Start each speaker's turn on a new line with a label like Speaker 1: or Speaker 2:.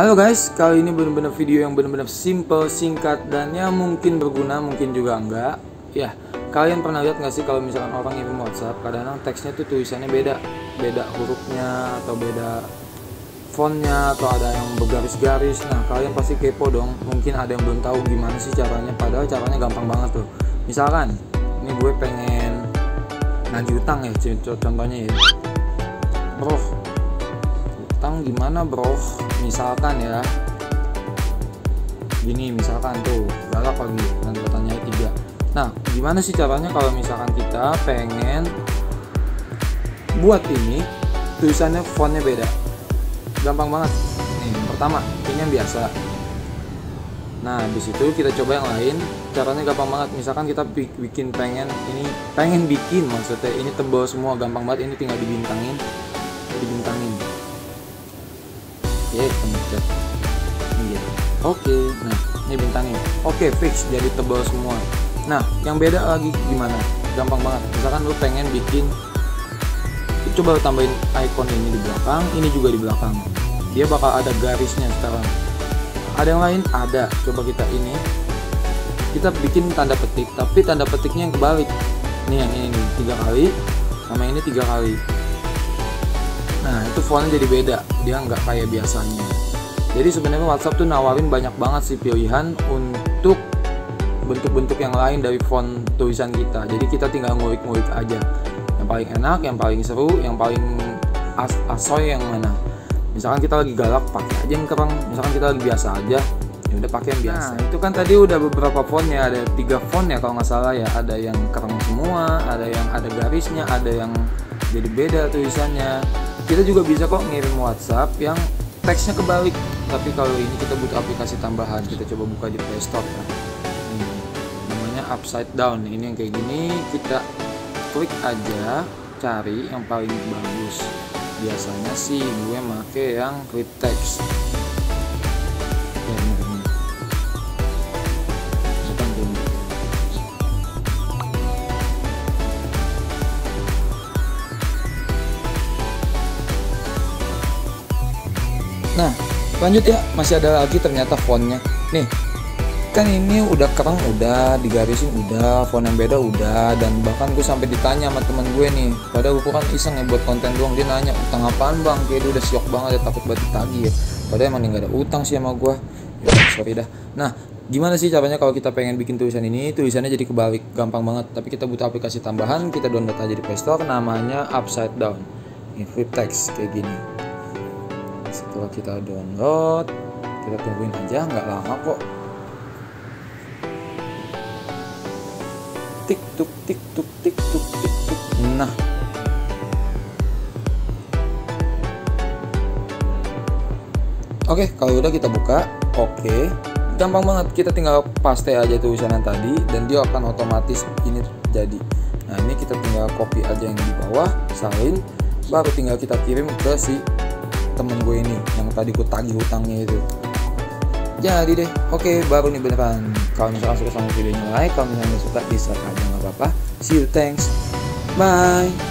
Speaker 1: Halo guys, kali ini bener-bener video yang bener-bener simple, singkat, dan ya mungkin berguna, mungkin juga enggak. Ya, kalian pernah lihat nggak sih kalau misalkan orang ngirim WhatsApp, kadang-kadang teksnya tuh tulisannya beda, beda hurufnya atau beda fontnya atau ada yang bergaris-garis. Nah, kalian pasti kepo dong. Mungkin ada yang belum tahu gimana sih caranya, padahal caranya gampang banget tuh. Misalkan, ini gue pengen nagih utang ya, contohnya ya. Bro, gimana bro? misalkan ya. Gini misalkan tuh galak lagi nanti katanya tiga nah gimana sih caranya kalau misalkan kita pengen buat ini tulisannya fontnya beda? Gampang banget. Nih pertama ini yang biasa. Nah habis itu kita coba yang lain. Caranya gampang banget. Misalkan kita bikin pengen ini pengen bikin maksudnya. Ini tebal semua gampang banget. Ini tinggal dibintangin dibintangin gitu oke. Nah ini bintangnya. Oke fix. Jadi tebal semua. Nah yang beda lagi gimana? Gampang banget. Misalkan lu pengen bikin coba tambahin icon ini di belakang ini juga di belakang. Dia bakal ada garisnya sekarang. Ada yang lain? Ada. Coba kita ini. Kita bikin tanda petik tapi tanda petiknya yang kebalik. Ini yang ini tiga kali sama ini tiga kali. Nah itu fontnya jadi beda, dia nggak kayak biasanya. Jadi sebenarnya WhatsApp tuh nawarin banyak banget sih pilihan untuk bentuk-bentuk yang lain dari font tulisan kita. Jadi kita tinggal ngulik-ngulik aja. Yang paling enak, yang paling seru, yang paling as asoy yang mana. Misalkan kita lagi galak, pakai aja yang kerang. Misalkan kita lagi biasa aja, ya udah pakai yang biasa. Nah, itu kan tadi udah beberapa fontnya, ada tiga font ya kalau nggak salah ya. Ada yang kerang semua, ada yang ada garisnya, ada yang jadi beda tulisannya kita juga bisa kok ngirim WhatsApp yang teksnya kebalik tapi kalau ini kita butuh aplikasi tambahan kita coba buka di Play Store. Kan namanya upside down. Ini yang kayak gini kita klik aja cari yang paling bagus. Biasanya sih gue make yang clip text. Nah, lanjut ya, masih ada lagi ternyata fontnya. Nih, kan ini udah kerang udah digarisin udah font yang beda udah dan bahkan gue sampai ditanya sama temen gue nih padahal gue kan iseng ya buat konten doang. Dia nanya utang apaan bang? Kayak dia udah siok banget ya takut banget ditagih ya. Padahal emang gak ada utang sih sama gue ya sorry dah. Nah gimana sih caranya kalau kita pengen bikin tulisan ini? Tulisannya jadi kebalik gampang banget. Tapi kita butuh aplikasi tambahan kita download aja di Playstore namanya upside down. Ini flip text kayak gini setelah kita download kita tungguin aja nggak lama kok tik tuk tik tuk tik tuk tik tuk nah Oke, kalau udah kita buka, oke, gampang banget. Kita tinggal paste aja tulisan tadi dan dia akan otomatis ini jadi. Nah ini kita tinggal copy aja yang di bawah, salin, baru tinggal kita kirim ke si temen gue ini yang tadi ku tagih hutangnya itu. Jadi deh oke baru nih beneran. Kalau misalkan suka sama videonya like. Kalau misalnya suka bisa aja nggak apa-apa. See you thanks. Bye